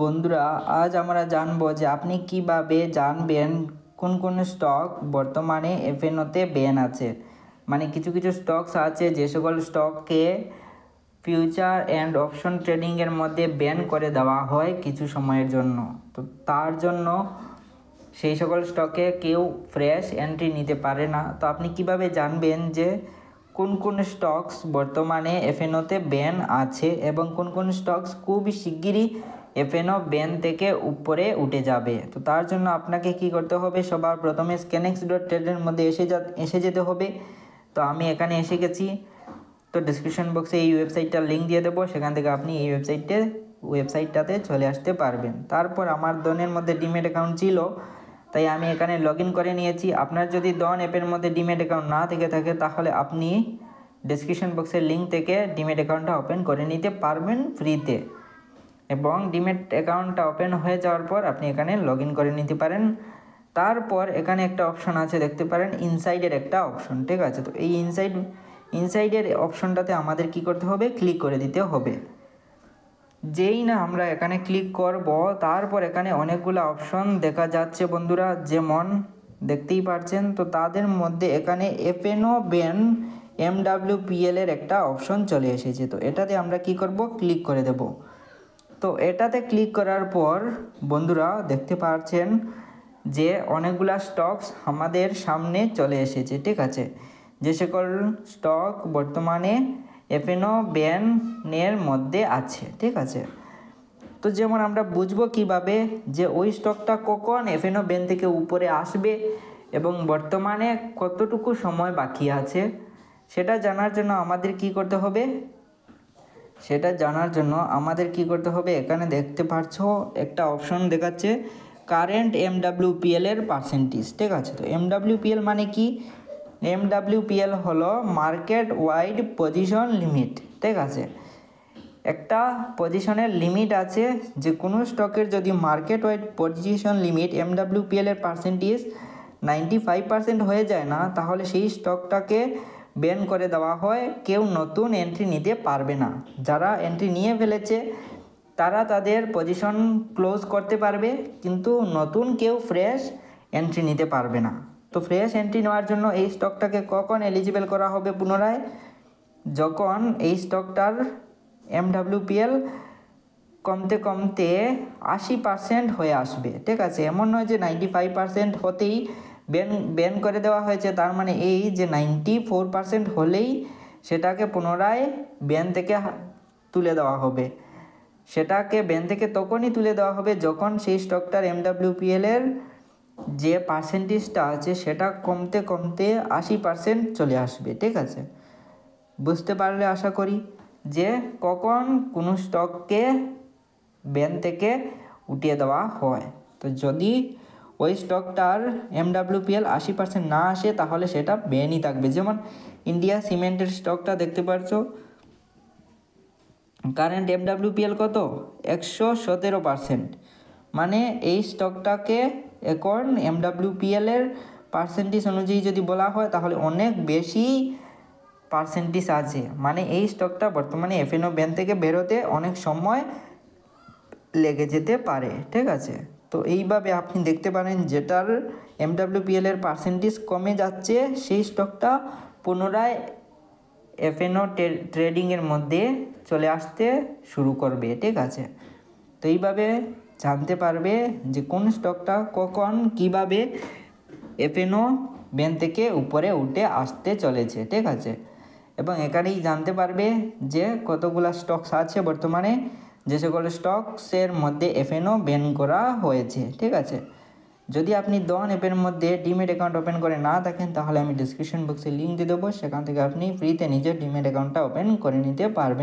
বন্ধুরা, আজ আমরা জানব যে আপনি কীভাবে জানবেন কোন কোন স্টক বর্তমানে এফএনওতে ব্যান আছে। মানে কিছু কিছু স্টকস আছে যে সকল স্টককে ফিউচার অ্যান্ড অপশন ট্রেডিংয়ের মধ্যে ব্যান করে দেওয়া হয় কিছু সময়ের জন্য। তো তার জন্য সেই সকল স্টকে কেউ ফ্রেশ এন্ট্রি নিতে পারে না। তো আপনি কীভাবে জানবেন যে কোন কোন স্টকস বর্তমানে এফএনওতে ব্যান আছে এবং কোন কোন স্টকস খুবই শিগগিরই এফএনও ব্যান থেকে উপরে উঠে যাবে। তো তার জন্য আপনাকে কি করতে হবে? সবার প্রথমে স্ক্যানেক্স ডট ট্রেডের মধ্যে এসে যা এসে যেতে হবে। তো আমি এখানে এসে গেছি। তো ডিসক্রিপশন বক্সে এই ওয়েবসাইটটার লিঙ্ক দিয়ে দেবো। সেখান থেকে আপনি এই ওয়েবসাইটে ওয়েবসাইটটাতে চলে আসতে পারবেন। তারপর আমার দনের মধ্যে ডিমেট অ্যাকাউন্ট ছিল। তাই আমি এখানে লগ করে নিয়েছি। আপনার যদি ডন অ্যাপের মধ্যে ডিমেট অ্যাকাউন্ট না থেকে থাকে, তাহলে আপনি ডিসক্রিপশন বক্সের লিঙ্ক থেকে ডিমেট অ্যাকাউন্টটা ওপেন করে নিতে পারবেন ফ্রিতে এবং ডিমেট অ্যাকাউন্টটা ওপেন হয়ে যাওয়ার পর আপনি এখানে লগ করে নিতে পারেন। তারপর এখানে একটা অপশন আছে, দেখতে পারেন, ইনসাইডের একটা অপশন, ঠিক আছে? তো এই ইনসাইড, ইনসাইডের অপশনটাতে আমাদের কি করতে হবে? ক্লিক করে দিতে হবে। যেই না আমরা এখানে ক্লিক করব, তারপর এখানে অনেকগুলো অপশন দেখা যাচ্ছে বন্ধুরা, যেমন দেখতেই পারছেন, তো তাদের মধ্যে এখানে এপেনো বেন এম ডাব্লিউ এর একটা অপশন চলে এসেছে। তো এটাতে আমরা কি করব? ক্লিক করে দেব। তো এটাতে ক্লিক করার পর বন্ধুরা দেখতে পাচ্ছেন যে অনেকগুলা স্টকস আমাদের সামনে চলে এসেছে, ঠিক আছে? যে সকল স্টক বর্তমানে এফএনও ব্যানের মধ্যে আছে, ঠিক আছে? তো যেমন আমরা বুঝব কীভাবে যে ওই স্টকটা কখন এফএনও ব্যান থেকে উপরে আসবে এবং বর্তমানে কতটুকু সময় বাকি আছে, সেটা জানার জন্য আমাদের কি করতে হবে? সেটা জানার জন্য আমাদের কি করতে হবে? এখানে দেখতে পাচ্ছ, একটা অপশন দেখাচ্ছে কারেন্ট এম ডাব্লিউ এর পার্সেন্টেজ ঠিক আছে? তো এম ডাব্লিউ মানে কি? এম ডাব্লিউপিএল হলো মার্কেট ওয়াইড পজিশন লিমিট ঠিক আছে? একটা পজিশনের লিমিট আছে, যে কোনো স্টকের যদি market wide position limit M WPL এর পার্সেন্টেজ নাইনটি ফাইভ পার্সেন্ট হয়ে যায় না, তাহলে সেই স্টকটাকে ব্যান করে দেওয়া হয়, কেউ নতুন এন্ট্রি নিতে পারবে না। যারা এন্ট্রি নিয়ে ফেলেছে, তারা তাদের পজিশন ক্লোজ করতে পারবে, কিন্তু নতুন কেউ ফ্রেশ এন্ট্রি নিতে পারবে না। তো ফ্রেশ এন্ট্রি নেওয়ার জন্য এই স্টকটাকে কখন এলিজিবল করা হবে পুনরায়? যখন এই স্টকটার এমডাব্লিউপিএল কমতে কমতে আশি পার্সেন্ট হয়ে আসবে, ঠিক আছে? এমন নয় যে নাইনটি ফাইভ পার্সেন্ট হতেই ব্যান ব্যান করে দেওয়া হয়েছে, তার মানে এই যে নাইনটি ফোর পার্সেন্ট হলেই সেটাকে পুনরায় ব্যান থেকে তুলে দেওয়া হবে। সেটাকে ব্যান থেকে তখনই তুলে দেওয়া হবে যখন সেই স্টকটার এমডাব্লিউপিএলের যে পার্সেন্টেজটা আছে, সেটা কমতে কমতে আশি পার্সেন্ট চলে আসবে, ঠিক আছে? বুঝতে পারলে আশা করি যে কখন কোনো স্টককে ব্যান থেকে উঠিয়ে দেওয়া হয়। তো যদি ওই স্টকটার এমডাব্লিউপিএল আশি পার্সেন্ট না আসে, তাহলে সেটা ব্যানই থাকবে। যেমন ইন্ডিয়া সিমেন্টের স্টকটা দেখতে পাচ্ছ কারেন্ট এমডাব্লিউপিএল কত? একশো সতেরো পার্সেন্ট মানে এই স্টকটাকে এখন এমডাব্লিউপিএলের পার্সেন্টেজ অনুযায়ী যদি বলা হয়, তাহলে অনেক বেশি পার্সেন্টেজ আছে। মানে এই স্টকটা বর্তমানে এফএনও ব্যান থেকে বেরোতে অনেক সময় লেগে যেতে পারে, ঠিক আছে? তো এইভাবে আপনি দেখতে পারেন যেটার এমডাব্লিউপিএল এর পার্সেন্টেজ কমে যাচ্ছে, সেই স্টকটা পুনরায় এফএনও ট্রেডিংয়ের মধ্যে চলে আসতে শুরু করবে, ঠিক আছে? তো এইভাবে জানতে পারবে যে কোন স্টকটা কখন, কীভাবে এফএনও ব্যান থেকে উপরে উঠে আসতে চলেছে, ঠিক আছে? এবং এখানেই জানতে পারবে যে কতগুলো স্টকস আছে বর্তমানে। যে সকল স্টকসের মধ্যে এফএনও ব্যান করা হয়েছে, ঠিক আছে? যদি আপনি দন অ্যাপের মধ্যে ডিমেট অ্যাকাউন্ট ওপেন করে না থাকেন, তাহলে আমি ডিসক্রিপশন বক্সে লিঙ্ক দিয়ে দেবো। সেখান থেকে আপনি ফ্রিতে নিজের ডিমেট অ্যাকাউন্টটা ওপেন করে নিতে পারবেন।